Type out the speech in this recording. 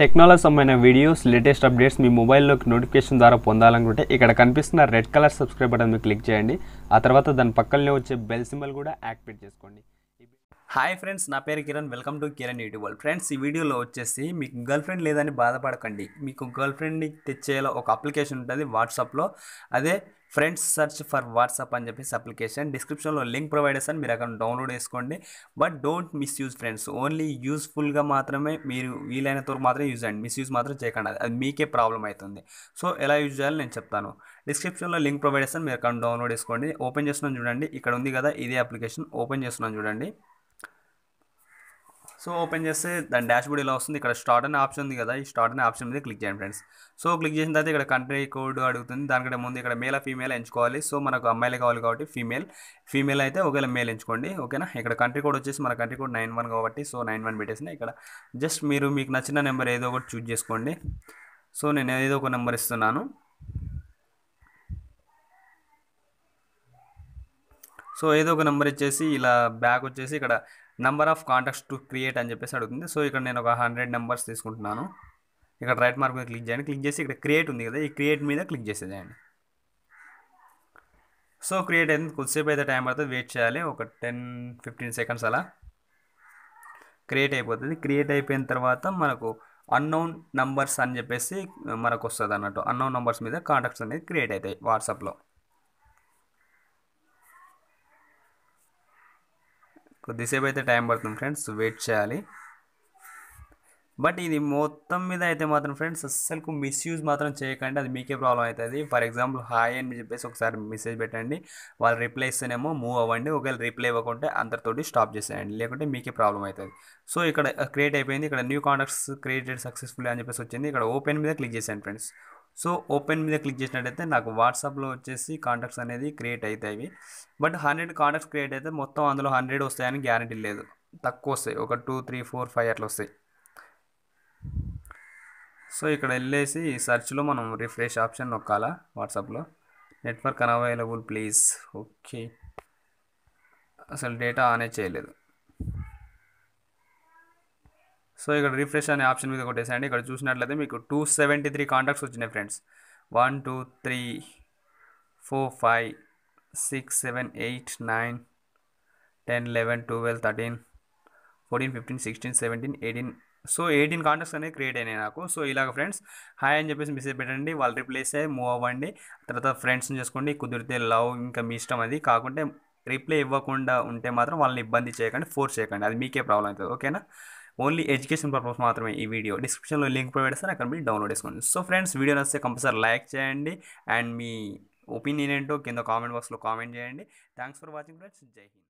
Technology సంబంధించిన videos latest updates మీ మొబైల్లోకి నోటిఫికేషన్ ద్వారా పొందాలనుకుంటే ఇక్కడ కనిపిస్తున్న రెడ్ కలర్ సబ్స్క్రైబ్ బటన్ మీద క్లిక్ చేయండి. ఆ తర్వాత దాని పక్కనే వచ్చే బెల్ సింబల్ కూడా యాక్టివేట్ చేసుకోండి. హాయ్ ఫ్రెండ్స్ నా పేరు Kiran. Welcome to Kiran YouTube world. Friends ఈ వీడియోలో వచ్చేసి మీకు గర్ల్ ఫ్రెండ్ లేదని బాధపడకండి. మీకు గర్ల్ ఫ్రెండ్ని తెచ్చేలా ఒక అప్లికేషన్ ఉంటుంది వాట్సాప్లో. అదే ఫ్రెండ్స్ సెర్చ్ ఫర్ వాట్సాప్ అని చెప్పేసి అప్లికేషన్. డిస్క్రిప్షన్లో లింక్ ప్రొవైడ్ చేస్తాను. మీరు అక్కడ డౌన్లోడ్ చేసుకోండి. But don't misuse friends. Only యూస్ఫుల్గా మాత్రమే మీరు వీలైనంత వరకు మాత్రమే యూజ్ చేయండి. మిస్యూజ్ మాత్రం చేయకండి. అది మీకే ప్రాబ్లం అవుతుంది. సో ఎలా యూజ్ చేయాలో నేను చెప్తాను. డిస్క్రిప్షన్లో లింక్ ప్రొవైడ్ చేస్తాను. మీరు అక్కడ డౌన్లోడ్ చేసుకోండి. ఓపెన్ చేస్తున్నాను చూడండి. ఇక్కడ ఉంది కదా ఇదే అప్లికేషన్. ఓపెన్ చేస్తున్నాను చూడండి. సో ఓపెన్ చేస్తే దాని డాష్బోర్డ్ ఇలా వస్తుంది. ఇక్కడ స్టార్ట్ అనే ఆప్షన్ ఉంది కదా ఈ స్టార్ట్ అనే ఆప్షన్ మీద క్లిక్ చేయండి ఫ్రెండ్స్. సో క్లిక్ చేసిన తర్వాత ఇక్కడ కంట్రీ కోడ్ అడుగుతుంది. దానికంటే ముందు ఇక్కడ మేల్ ఫీమేల్ ఎంచుకోవాలి. సో మనకు అమ్మాయిలే కావాలి కాబట్టి ఫీమేల్. ఫీమేల్ అయితే ఒకవేళ మేల్ ఎంచుకోండి ఓకేనా? ఇక్కడ కంట్రీ కోడ్ వచ్చేసి మన కంట్రీ కోడ్ నైన్ వన్ కాబట్టి సో నైన్ వన్ పెట్టేసిన ఇక్కడ. జస్ట్ మీరు మీకు నచ్చిన నెంబర్ ఏదో ఒకటి చూజ్ చేసుకోండి. సో నేను ఏదో ఒక నెంబర్ ఇస్తున్నాను. సో ఏదో ఒక నెంబర్ ఇచ్చేసి ఇలా బ్యాక్ వచ్చేసి ఇక్కడ number of contacts to create అని చెప్పేసి అడుగుతుంది. సో ఇక్కడ నేను ఒక హండ్రెడ్ నెంబర్స్ తీసుకుంటున్నాను. ఇక్కడ రైట్ మార్క్ మీద క్లిక్ చేయండి. క్లిక్ చేసి ఇక్కడ క్రియేట్ ఉంది కదా ఈ క్రియేట్ మీద క్లిక్ చేసేదేయండి సో క్రియేట్ అయింది కొద్దిసేపు అయితే టైం పడుతుంది. వెయిట్ చేయాలి. ఒక టెన్ ఫిఫ్టీన్ సెకండ్స్ అలా. క్రియేట్ అయిపోతుంది. క్రియేట్ అయిపోయిన తర్వాత మనకు అన్నోన్ నంబర్స్ అని చెప్పేసి మనకు వస్తుంది అన్నట్టు అన్నోన్ నంబర్స్ మీద కాంటాక్ట్స్ అనేది క్రియేట్ అవుతాయి వాట్సాప్లో. కొద్దిసేపు అయితే టైం పడుతుంది ఫ్రెండ్స్ వెయిట్ చేయాలి. బట్ ఇది మొత్తం మీద అయితే మాత్రం ఫ్రెండ్స్ అస్సలు మిస్యూజ్ మాత్రం చేయకండి. అది మీకే ప్రాబ్లం అవుతుంది. ఫర్ ఎగ్జాంపుల్ హాయ్ అని చెప్పేసి ఒకసారి మెసేజ్ పెట్టండి. వాళ్ళు రిప్లై ఇస్తేనేమో మూవ్ అవ్వండి. ఒకవేళ రిప్లై ఇవ్వకుంటే అందరితోటి స్టాప్ చేసేయండి. లేకుంటే మీకే ప్రాబ్లం అవుతుంది. సో ఇక్కడ uh, క్రియేట్ అయిపోయింది. ఇక్కడ న్యూ కాంటాక్ట్స్ క్రియేటెడ్ సక్సెస్ఫుల్ అని చెప్పేసి వచ్చింది. ఇక్కడ ఓపెన్ మీద క్లిక్ చేసాను ఫ్రెండ్స్. సో ఓపెన్ మీద క్లిక్ చేసినట్టయితే నాకు వాట్సాప్లో వచ్చేసి కాంటాక్ట్స్ అనేది క్రియేట్ అవుతాయి బట్ హండ్రెడ్ కాంటాక్ట్స్ క్రియేట్ అయితే మొత్తం అందులో హండ్రెడ్ వస్తాయని గ్యారంటీ లేదు. తక్కువ వస్తాయి. ఒక టూ త్రీ ఫోర్ ఫైవ్ అట్లా వస్తాయి. సో ఇక్కడ వెళ్ళేసి సెర్చ్లో మనం రిఫ్రెష్ ఆప్షన్ నొక్కాలా వాట్సాప్లో? Network unavailable please. ఓకే. అసలు డేటా ఆనే చేయలేదు. సో ఇక్కడ రిఫ్రెష్ అనే ఆప్షన్ మీద కొట్టేసేయండి. ఇక్కడ చూసినట్లయితే మీకు టూ సెవెంటీ త్రీ కాంటాక్ట్స్ వచ్చినాయి friends one two three four five six seven eight nine ten eleven twelve thirteen fourteen fifteen sixteen seventeen eighteen so eighteen contacts అనేవి క్రియేట్ అయినాయి నాకు. సో ఇలాగ ఫ్రెండ్స్ హాయ్ అని చెప్పేసి మెసేజ్ పెట్టండి. వాళ్ళు replace అయ్యి మూవ్ అవ్వండి. తర్వాత ఫ్రెండ్స్ని చేసుకోండి. కుదిరితే లవ్ ఇంకా మీ ఇష్టం అది. కాకుంటే రిప్లై ఇవ్వకుండా ఉంటే మాత్రం వాళ్ళని ఇబ్బంది చేయకండి ఫోర్స్ చేయకండి. అది మీకే ప్రాబ్లం అవుతుంది. ఓకేనా ఓన్లీ ఎడ్యుకేషన్ పర్పస్ మాత్రమే ఈ వీడియో. డిస్క్రిప్షన్లో లింక్ ప్రొవైడ్ చేస్తాను అక్కడ మీరు డౌన్లోడ్ చేసుకోండి. సో ఫ్రెండ్స్ వీడియో నచ్చితే కంపల్సరీ లైక్ చేయండి అండ్ మీ ఒపీనియన్ ఏంటో కింద కామెంట్ బాక్స్లో కామెంట్ చేయండి. Thanks for watching friends. Jai Hind.